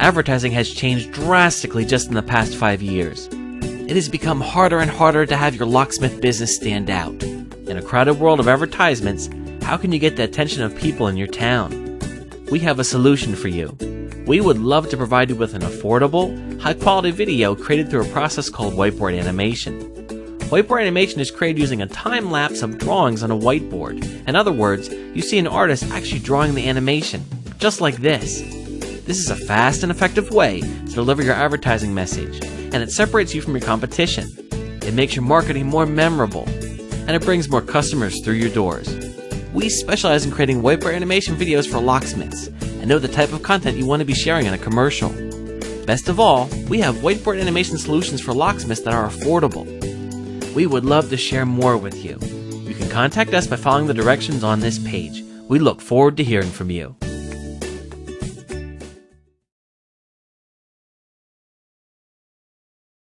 Advertising has changed drastically just in the past five years. It has become harder and harder to have your locksmith business stand out. In a crowded world of advertisements, how can you get the attention of people in your town? We have a solution for you. We would love to provide you with an affordable, high quality video created through a process called whiteboard animation. Whiteboard animation is created using a time lapse of drawings on a whiteboard. In other words, you see an artist actually drawing the animation, just like this. This is a fast and effective way to deliver your advertising message, and it separates you from your competition. It makes your marketing more memorable, and it brings more customers through your doors. We specialize in creating whiteboard animation videos for locksmiths and know the type of content you want to be sharing in a commercial. Best of all, we have whiteboard animation solutions for locksmiths that are affordable. We would love to share more with you. You can contact us by following the directions on this page. We look forward to hearing from you.